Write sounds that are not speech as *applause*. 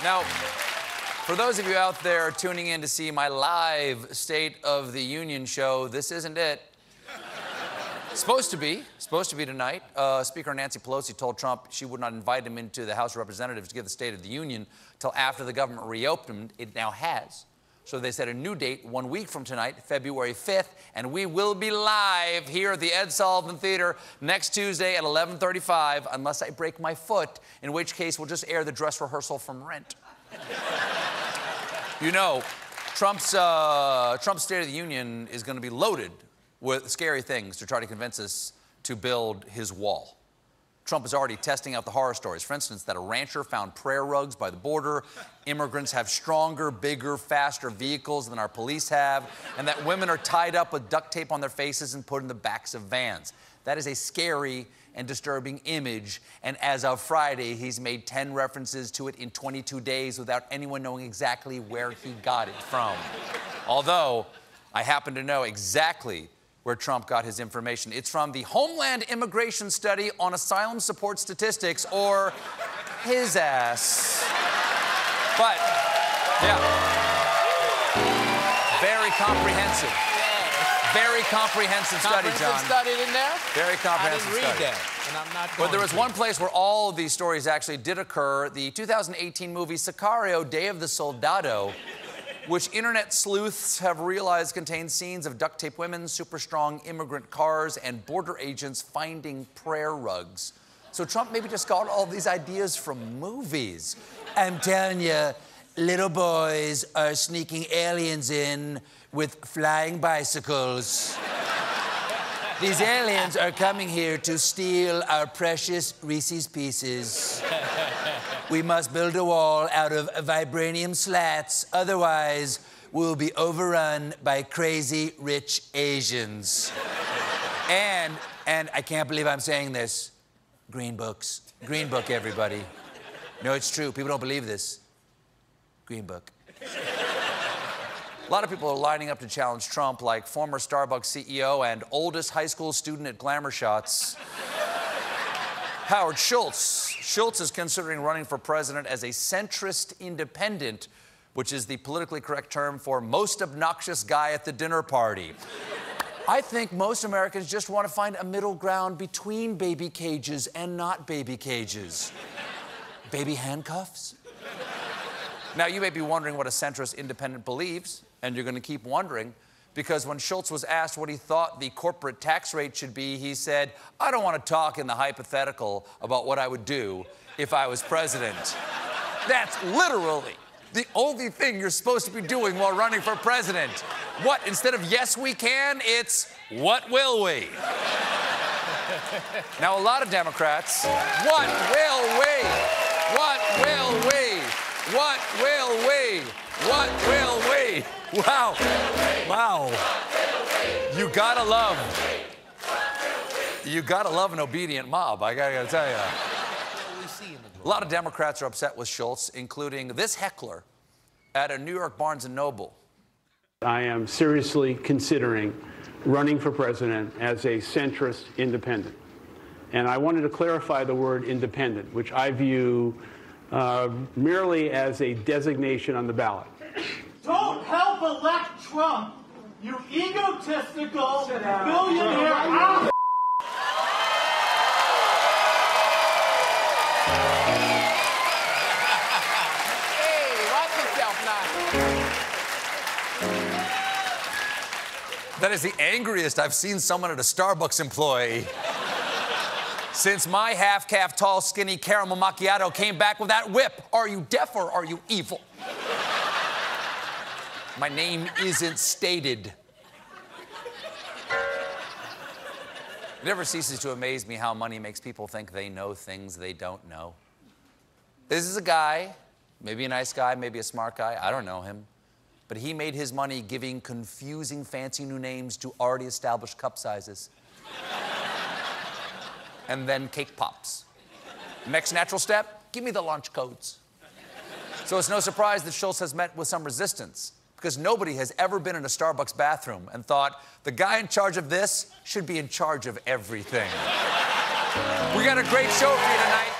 Now, for those of you out there tuning in to see my live State of the Union show, this isn't it. supposed to be, supposed to be tonight. Uh, Speaker Nancy Pelosi told Trump she would not invite him into the House of Representatives to give the State of the Union till after the government reopened. It now has. So they set a new date one week from tonight, February 5th, and we will be live here at the Ed Sullivan Theater next Tuesday at 11:35, unless I break my foot, in which case we'll just air the dress rehearsal from Rent. you know, Trump's uh, Trump's State of the Union is going to be loaded with scary things to try to convince us to build his wall. Trump is already testing out the horror stories. For instance, that a rancher found prayer rugs by the border, immigrants have stronger, bigger, faster vehicles than our police have, and that women are tied up with duct tape on their faces and put in the backs of vans. That is a scary and disturbing image, and as of Friday, he's made 10 references to it in 22 days without anyone knowing exactly where he got it from. Although, I happen to know exactly where Trump got his information. It's from the Homeland Immigration Study on Asylum Support Statistics, or his ass. But, yeah. Very comprehensive. Very comprehensive study, John. study in there? Very comprehensive I didn't read study. that, and I'm not But there was one place where all of these stories actually did occur the 2018 movie Sicario Day of the Soldado, which internet sleuths have realized contains scenes of duct tape women, super strong immigrant cars, and border agents finding prayer rugs. So Trump maybe just got all these ideas from movies. I'm telling you, little boys are sneaking aliens in with flying bicycles. These aliens are coming here to steal our precious Reese's Pieces. *laughs* We must build a wall out of vibranium slats, otherwise, we'll be overrun by crazy rich Asians. and, and I can't believe I'm saying this Green Books. Green Book, everybody. No, it's true. People don't believe this. Green Book. A lot of people are lining up to challenge Trump, like former Starbucks CEO and oldest high school student at Glamour Shots, Howard Schultz. Schultz is considering running for president as a centrist independent, which is the politically correct term for most obnoxious guy at the dinner party. *laughs* I think most Americans just want to find a middle ground between baby cages and not baby cages. baby handcuffs? Now, you may be wondering what a centrist independent believes, and you're going to keep wondering because when Schultz was asked what he thought the corporate tax rate should be, he said, I don't want to talk in the hypothetical about what I would do if I was president. That's literally the only thing you're supposed to be doing while running for president. What, instead of yes, we can, it's what will we? Now, a lot of Democrats, what will we? What will we? What will we? What will we? Wow. Wow. You gotta love. You gotta love an obedient mob, I gotta, gotta tell you. A lot of Democrats are upset with Schultz, including this heckler at a New York Barnes and Noble. I am seriously considering running for president as a centrist independent. And I wanted to clarify the word independent, which I view uh, merely as a designation on the ballot. Don't help elect Trump, you egotistical billionaire ass. Ah! Hey, watch yourself now. That is the angriest I've seen someone at a Starbucks employee since my half caff, tall, skinny caramel macchiato came back with that whip. Are you deaf or are you evil? My name isn't stated. It never ceases to amaze me how money makes people think they know things they don't know. This is a guy, maybe a nice guy, maybe a smart guy, I don't know him, but he made his money giving confusing, fancy new names to already established cup sizes. and then cake pops. Next natural step, give me the launch codes. So it's no surprise that Schultz has met with some resistance because nobody has ever been in a Starbucks bathroom and thought, the guy in charge of this should be in charge of everything. we got a great show for you tonight.